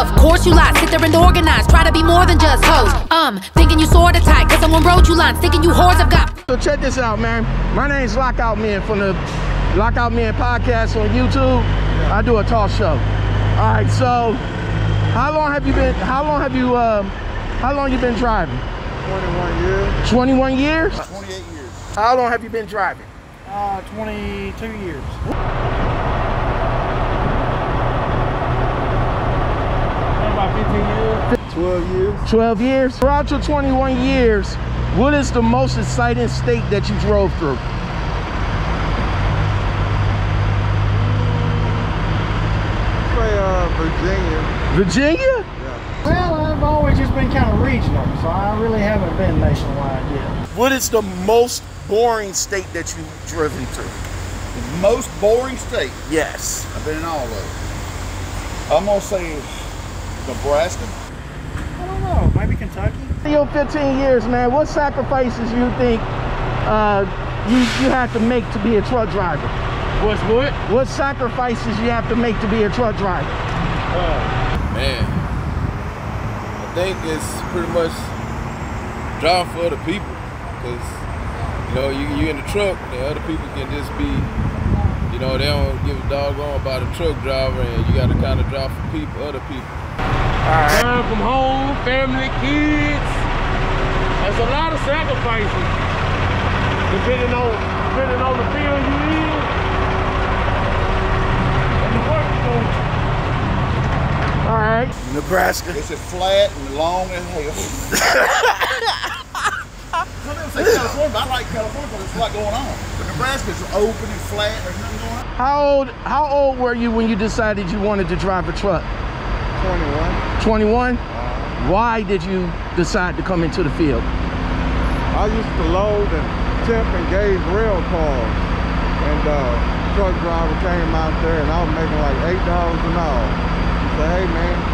of course you lied. Sit there and organize, try to be more than just hoes. Um, thinking you sorta tight, cause someone wrote you lines, thinking you whores have got So check this out, man. My name's Lockoutmen from the Lockoutmen podcast on YouTube. I do a talk show. All right, so how long have you been? How long have you? Um, how long you been driving? 21 years. 21 years. 28 years. How long have you been driving? Uh, 22 years. About 15 years. 12 years. 12 years. Throughout your 21 years, what is the most exciting state that you drove through? Say, uh, Virginia. Yeah. Well, I've always just been kind of regional, so I really haven't been nationwide yet. What is the most boring state that you've driven through? The most boring state. Yes. I've been in all of them. I'm gonna say Nebraska. I don't know, maybe Kentucky? In your 15 years, man, what sacrifices you think uh, you you have to make to be a truck driver? What's what? What sacrifices you have to make to be a truck driver? Man, I think it's pretty much driving for other people. Cause you know you you in the truck, the other people can just be, you know, they don't give a doggone about a truck driver, and you got to kind of drive for people, other people. All from home, family, kids. That's a lot of sacrifices. Depending on depending on the field you in. And the work you do. All right. Nebraska. It's as flat and long as hell. Some people say California, but I like California because there's a lot going on. But Nebraska's open and flat. There's nothing going on. How old how old were you when you decided you wanted to drive a truck? 21. 21. Why did you decide to come into the field? I used to load and tip and gauge rail cars. And uh, truck driver came out there and I was making like $8 an hour. He said, hey man, you know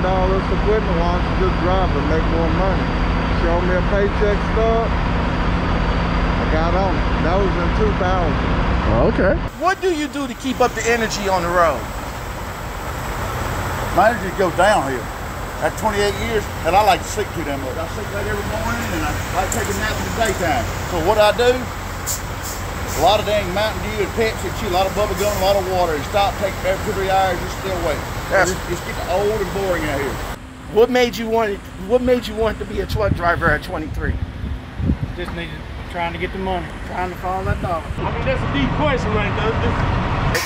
how operate all this equipment, why don't you just drive and make more money? show me a paycheck stub. I got on it. That was in 2000. Okay. What do you do to keep up the energy on the road? My energy goes downhill. At 28 years, and I like to sleep too damn much. I sleep late every morning, and I like taking naps in the daytime. So what I do, a lot of dang Mountain Dew and Pepsi, chew, a lot of bubble gum, a lot of water, and stop, take every two, three hours, you're still awake. That's- It's, it's getting old and boring out here. What made you want what made you want to be a truck driver at 23? Just needed, trying to get the money, trying to follow that dollar. I mean, that's a deep question right there.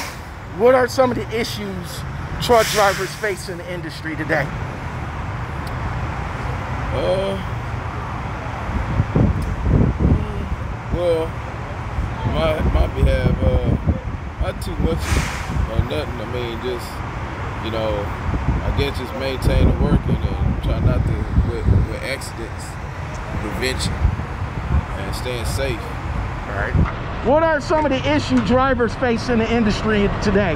What are some of the issues truck drivers face in the industry today? Uh, well, my my behalf, uh, not too much or nothing. I mean, just you know, I guess just maintain the working and try not to with, with accidents, prevention, and staying safe. All right. What are some of the issues drivers face in the industry today?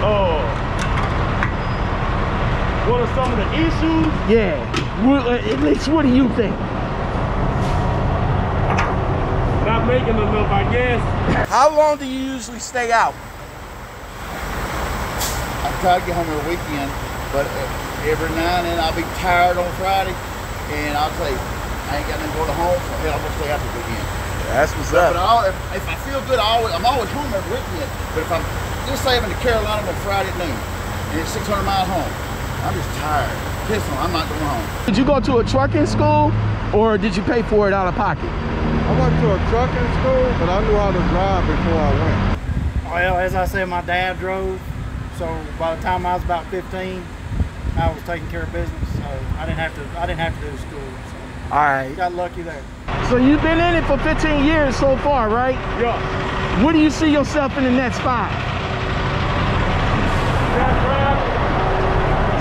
Oh, what are some of the issues? Yeah. What, uh, at least what do you think? Not making enough, I guess. How long do you usually stay out? I try to get home every weekend, but uh, every now and then I'll be tired on Friday, and I'll say, I ain't got nothing to go to home, so hell, I'm gonna stay out the weekend. That's what's up. But I'll, if, if I feel good, I always, I'm always home every weekend. But if I'm, just say I'm in the Carolina on Friday at noon, and it's 600 miles home, I'm just tired, pissed on, I'm not going home. Did you go to a trucking school or did you pay for it out of pocket? I went to a trucking school, but I knew how to drive before I went. Well, as I said, my dad drove, so by the time I was about 15, I was taking care of business, so I didn't have to. I didn't have to do school. So All right. got lucky there. So you've been in it for 15 years so far, right? Yeah. Where do you see yourself in the next five?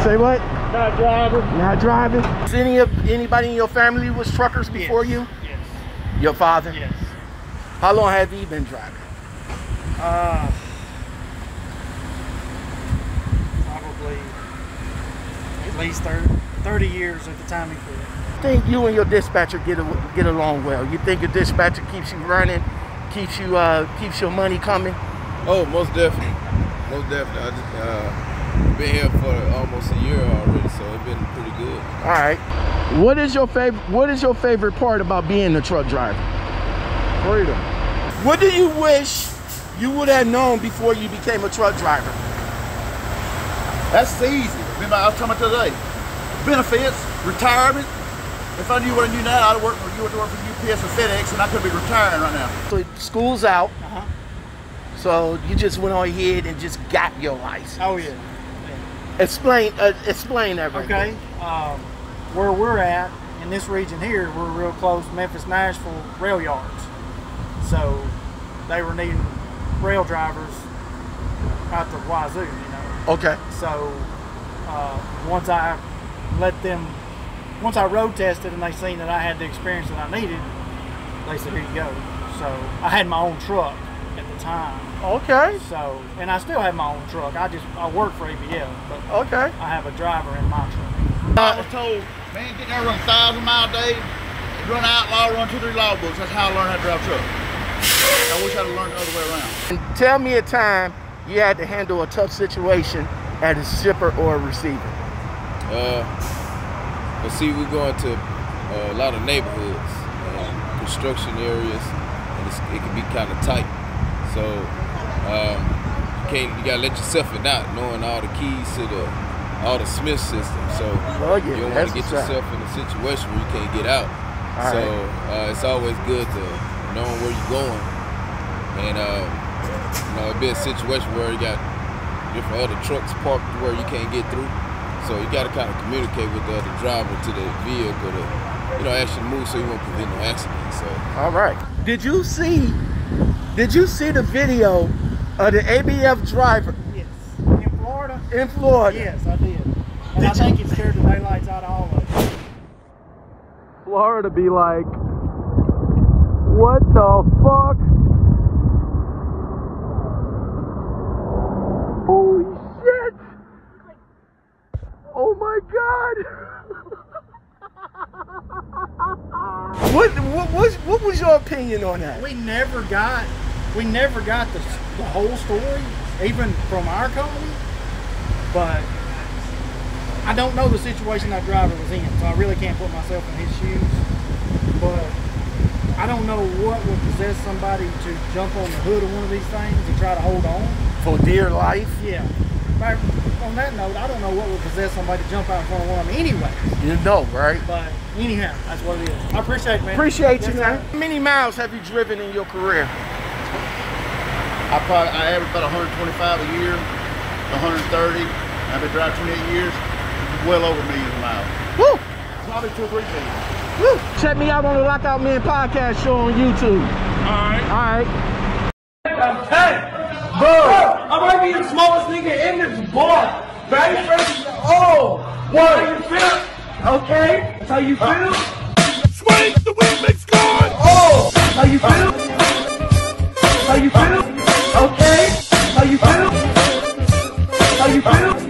Say what? Not driving. Not driving. Is any of anybody in your family was truckers before you? Yes. Your father? Yes. How long have you been driving? Uh, probably at least 30, 30 years at the time he quit. think you and your dispatcher get a, get along well? You think your dispatcher keeps you running, keeps you uh, keeps your money coming? Oh, most definitely. Most definitely. I just uh, been here for almost a year already, so it's been pretty good. All right. What is your favorite What is your favorite part about being a truck driver? Freedom. What do you wish you would have known before you became a truck driver? That's easy. Remember, I was talking about today. Benefits, retirement. If I knew what I knew now, I'd work for you would work for UPS or FedEx, and I could be retiring right now. So school's out, Uh-huh. so you just went on ahead and just got your license. Oh, yeah. Explain uh, explain everything. Okay. Um, where we're at in this region here, we're real close Memphis Nashville rail yards. So they were needing rail drivers out the wazoo, you know. Okay. So uh, once I let them, once I road tested and they seen that I had the experience that I needed, they said, "Here you go." So I had my own truck time. Okay. So and I still have my own truck. I just I work for ABL, but Okay. I have a driver in my truck. I was told, man, get there, run a thousand mile a day, run outlaw, run two, three log books. That's how I learned how to drive a truck. I wish I'd have learned the other way around. And tell me a time you had to handle a tough situation at a shipper or a receiver. Uh, but see, we go into uh, a lot of neighborhoods, uh, construction areas, and it's, it can be kind of tight. So um, you can't, you gotta let yourself in out, knowing all the keys to the all the Smith system. So Oh, yeah, you don't that's want to get what's up. yourself in a situation where you can't get out. All so right. uh, it's always good to knowing where you're going, and uh, you know, it'd be a situation where you got different other trucks parked where you can't get through. So you got to kind of communicate with the other driver to the vehicle to, you know, actually move so you won't prevent no accidents. So All right. Did you see? Did you see the video of the ABF driver Yes. In Florida? in Florida? Yes, I did. And I think it scared the daylights out of all of us. Florida be like, what the fuck? Holy shit! Oh my god! what, what, what, what was your opinion on that? We never got, we never got the, the whole story, even from our company. But I don't know the situation that driver was in, so I really can't put myself in his shoes. But I don't know what would possess somebody to jump on the hood of one of these things and try to hold on. For dear life? Yeah. But on that note, I don't know what would possess somebody to jump out in front of one of them anyway. You know, right? But anyhow, that's what it is. I appreciate it, man. Appreciate you, man. How many miles have you driven in your career? I probably I average about 125 a year, 130. I've been driving 28 years, well over a million miles. Woo! Probably two or three million. Woo! Check me out on the Lockoutmen podcast show on YouTube. All right. All right. I'm Bro, I might be the smallest nigga in this bar. Very first. Oh, what? How you feel? Okay. That's how you feel? Uh, Swing the wing, mix gone. Oh, how you feel? Uh, how you feel? Uh, Okay? How you feel? How you feel?